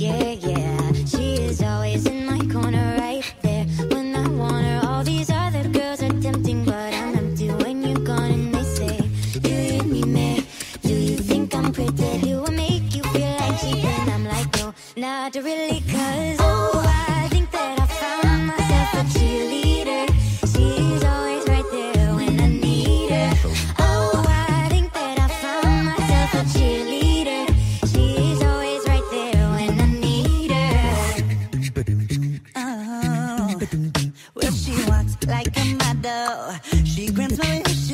yeah, yeah. She is always in my corner, right there when I want her. All these other girls are tempting, but I'm empty when you're gone. And they say, you need me? man, Do you think I'm pretty? Do I make you feel like cheating? I'm like, No, not really, cause. though. She grants my wish.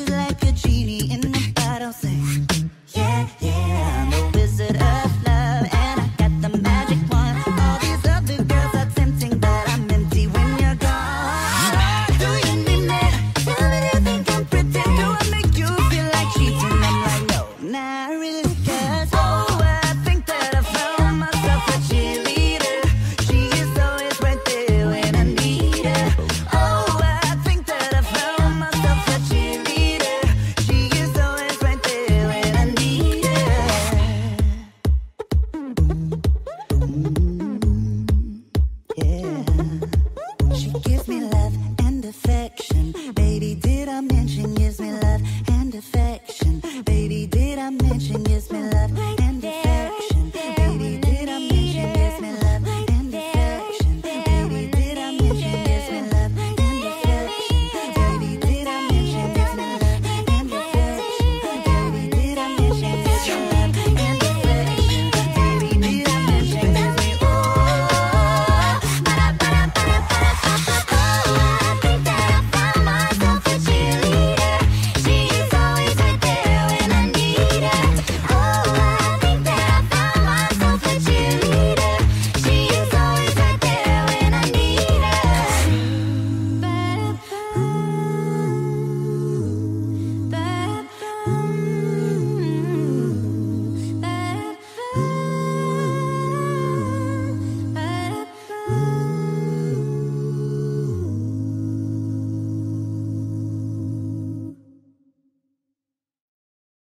In love.